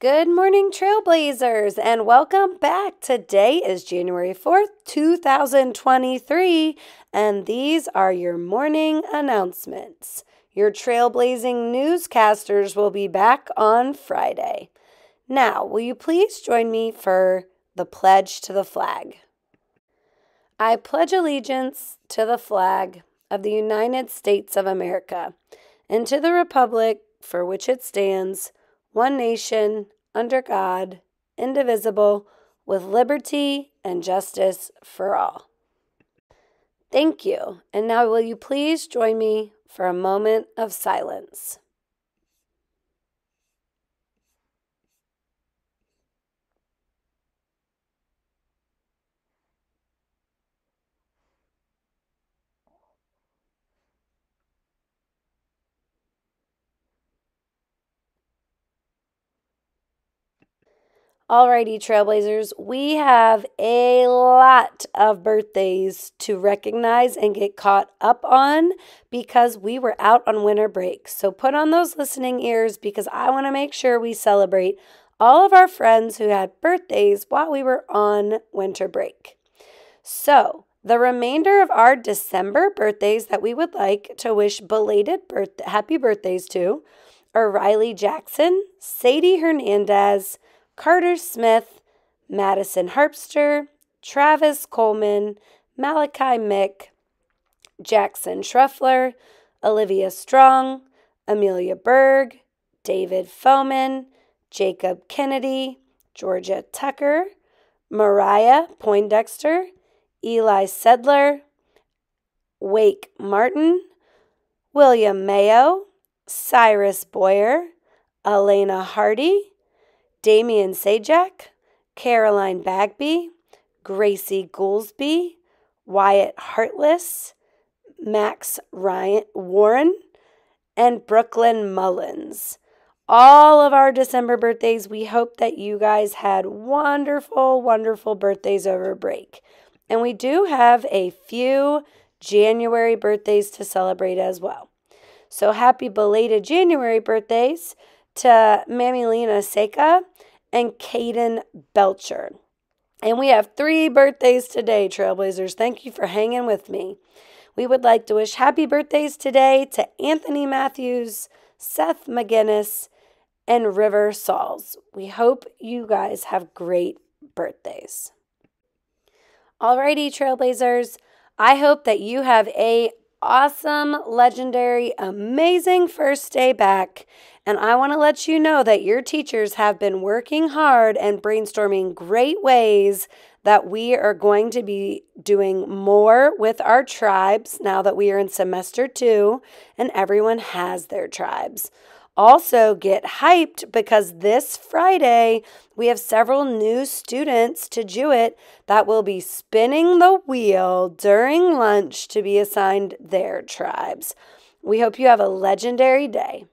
Good morning, Trailblazers, and welcome back. Today is January 4th, 2023, and these are your morning announcements. Your trailblazing newscasters will be back on Friday. Now, will you please join me for the pledge to the flag? I pledge allegiance to the flag of the United States of America and to the republic for which it stands one nation, under God, indivisible, with liberty and justice for all. Thank you. And now, will you please join me for a moment of silence? Alrighty, Trailblazers, we have a lot of birthdays to recognize and get caught up on because we were out on winter break. So put on those listening ears because I want to make sure we celebrate all of our friends who had birthdays while we were on winter break. So, the remainder of our December birthdays that we would like to wish belated birth- happy birthdays to are Riley Jackson, Sadie Hernandez, Carter Smith, Madison Harpster, Travis Coleman, Malachi Mick, Jackson Schruffler, Olivia Strong, Amelia Berg, David Foman, Jacob Kennedy, Georgia Tucker, Mariah Poindexter, Eli Sedler, Wake Martin, William Mayo, Cyrus Boyer, Elena Hardy, Damian Sajak, Caroline Bagby, Gracie Goolsby, Wyatt Heartless, Max Ryan Warren, and Brooklyn Mullins. All of our December birthdays, we hope that you guys had wonderful, wonderful birthdays over break. And we do have a few January birthdays to celebrate as well. So happy belated January birthdays to Mammy Lena Seika and Caden Belcher. And we have three birthdays today, Trailblazers. Thank you for hanging with me. We would like to wish happy birthdays today to Anthony Matthews, Seth McGinnis, and River Sauls. We hope you guys have great birthdays. Alrighty, Trailblazers. I hope that you have a awesome, legendary, amazing first day back. And I want to let you know that your teachers have been working hard and brainstorming great ways that we are going to be doing more with our tribes now that we are in semester two and everyone has their tribes. Also, get hyped because this Friday we have several new students to Jewett that will be spinning the wheel during lunch to be assigned their tribes. We hope you have a legendary day.